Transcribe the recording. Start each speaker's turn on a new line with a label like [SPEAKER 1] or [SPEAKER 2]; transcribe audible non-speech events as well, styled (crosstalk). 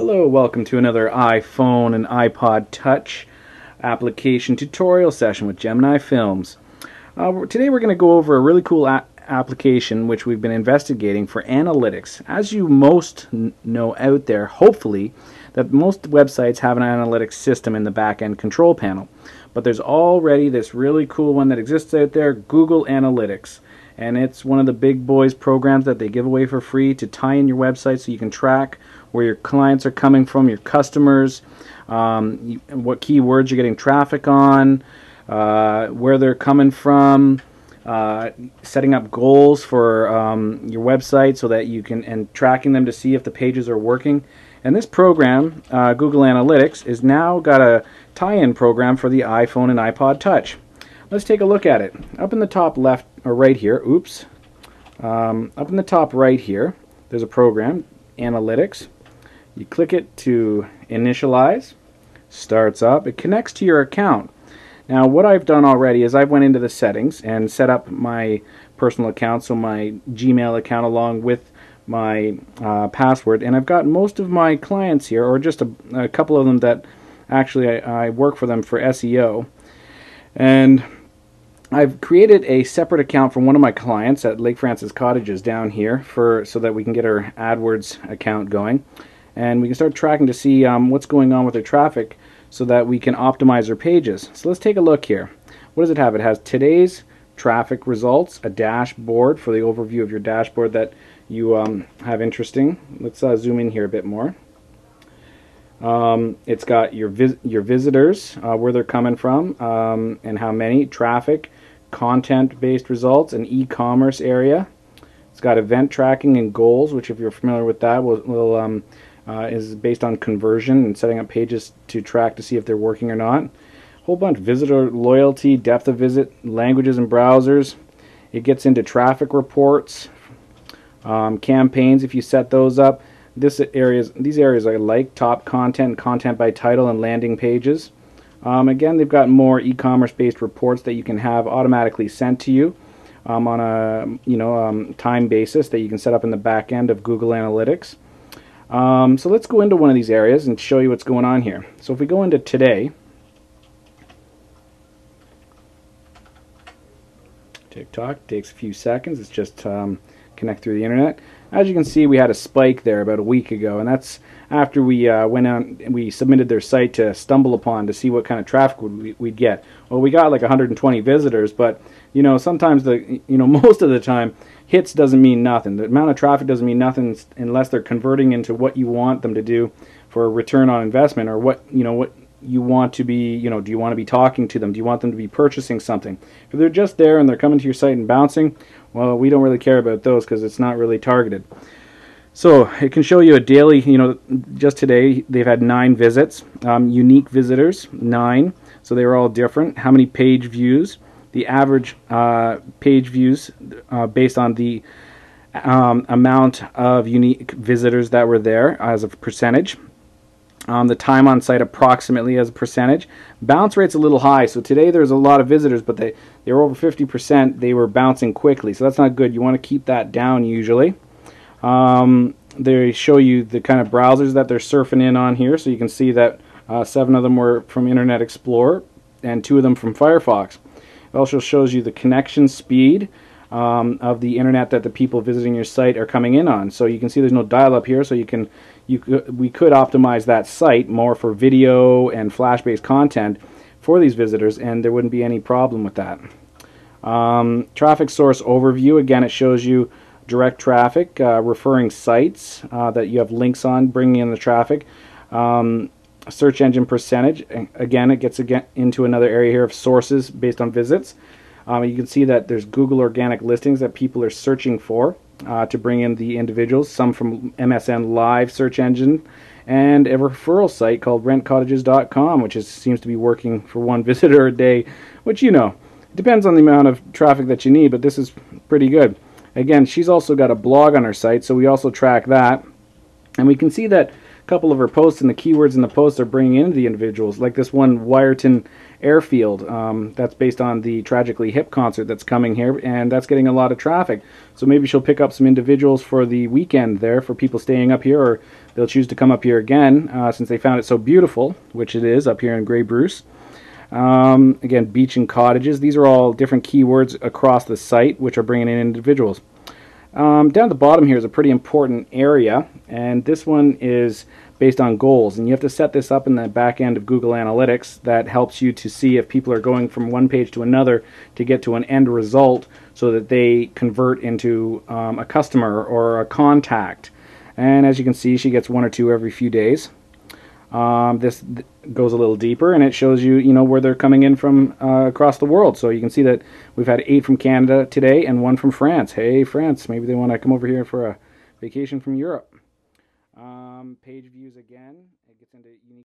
[SPEAKER 1] Hello, welcome to another iPhone and iPod Touch application tutorial session with Gemini Films. Uh, today we're going to go over a really cool application which we've been investigating for analytics. As you most know out there, hopefully, that most websites have an analytics system in the back-end control panel. But there's already this really cool one that exists out there, Google Analytics. And it's one of the big boys programs that they give away for free to tie in your website so you can track where your clients are coming from, your customers, um, what keywords you're getting traffic on, uh, where they're coming from, uh, setting up goals for um, your website so that you can and tracking them to see if the pages are working. And this program, uh, Google Analytics, is now got a tie-in program for the iPhone and iPod Touch. Let's take a look at it. Up in the top left or right here, oops, um, up in the top right here, there's a program, Analytics. You click it to initialize, starts up, it connects to your account. Now what I've done already is I've went into the settings and set up my personal account, so my Gmail account along with my uh, password, and I've got most of my clients here, or just a, a couple of them that actually I, I work for them for SEO. And I've created a separate account for one of my clients at Lake Francis Cottages down here for so that we can get our AdWords account going and we can start tracking to see um, what's going on with their traffic so that we can optimize our pages. So let's take a look here. What does it have? It has today's traffic results, a dashboard for the overview of your dashboard that you um, have interesting. Let's uh, zoom in here a bit more. Um, it's got your vis your visitors, uh, where they're coming from, um, and how many, traffic, content-based results, an e-commerce area. It's got event tracking and goals, which if you're familiar with that, will, will um, uh, is based on conversion and setting up pages to track to see if they're working or not. Whole bunch visitor loyalty, depth of visit, languages and browsers. It gets into traffic reports, um, campaigns if you set those up. This areas, these areas I like top content, content by title, and landing pages. Um, again, they've got more e-commerce based reports that you can have automatically sent to you um, on a you know um, time basis that you can set up in the back end of Google Analytics. Um, so let's go into one of these areas and show you what's going on here. So if we go into today, TikTok takes a few seconds. It's just um, connect through the internet. As you can see, we had a spike there about a week ago, and that's after we uh, went on and we submitted their site to StumbleUpon to see what kind of traffic would we'd get. Well, we got like 120 visitors, but you know sometimes the you know (laughs) most of the time hits doesn't mean nothing. The amount of traffic doesn't mean nothing unless they're converting into what you want them to do for a return on investment or what you know what you want to be you know do you want to be talking to them? Do you want them to be purchasing something? If they're just there and they're coming to your site and bouncing well we don't really care about those because it's not really targeted. So it can show you a daily you know just today they've had nine visits um, unique visitors nine. So they were all different. How many page views? The average uh, page views uh, based on the um, amount of unique visitors that were there as a percentage. Um, the time on site approximately as a percentage. Bounce rate's a little high, so today there's a lot of visitors, but they, they were over 50%. They were bouncing quickly, so that's not good. You want to keep that down usually. Um, they show you the kind of browsers that they're surfing in on here, so you can see that uh, seven of them were from Internet Explorer and two of them from Firefox. It also shows you the connection speed um, of the internet that the people visiting your site are coming in on. So you can see there's no dial-up here, so you can you we could optimize that site more for video and flash-based content for these visitors, and there wouldn't be any problem with that. Um, traffic source overview again, it shows you direct traffic, uh, referring sites uh, that you have links on, bringing in the traffic. Um, search engine percentage. Again, it gets again into another area here of sources based on visits. Um, you can see that there's Google organic listings that people are searching for uh, to bring in the individuals, some from MSN Live search engine, and a referral site called rentcottages.com, which is, seems to be working for one (laughs) visitor a day, which you know, depends on the amount of traffic that you need, but this is pretty good. Again, she's also got a blog on her site, so we also track that. And we can see that a couple of her posts and the keywords in the posts are bringing in the individuals. Like this one, Wiarton Airfield. Um, that's based on the Tragically Hip concert that's coming here, and that's getting a lot of traffic. So maybe she'll pick up some individuals for the weekend there for people staying up here, or they'll choose to come up here again uh, since they found it so beautiful, which it is up here in Grey Bruce. Um, again, beach and cottages. These are all different keywords across the site, which are bringing in individuals. Um, down at the bottom here is a pretty important area, and this one is based on goals. And you have to set this up in the back end of Google Analytics that helps you to see if people are going from one page to another to get to an end result so that they convert into um, a customer or a contact. And as you can see, she gets one or two every few days. Um, this th- goes a little deeper and it shows you, you know, where they're coming in from uh, across the world. So you can see that we've had eight from Canada today and one from France. Hey, France, maybe they want to come over here for a vacation from Europe. Um, page views again. It gets into unique.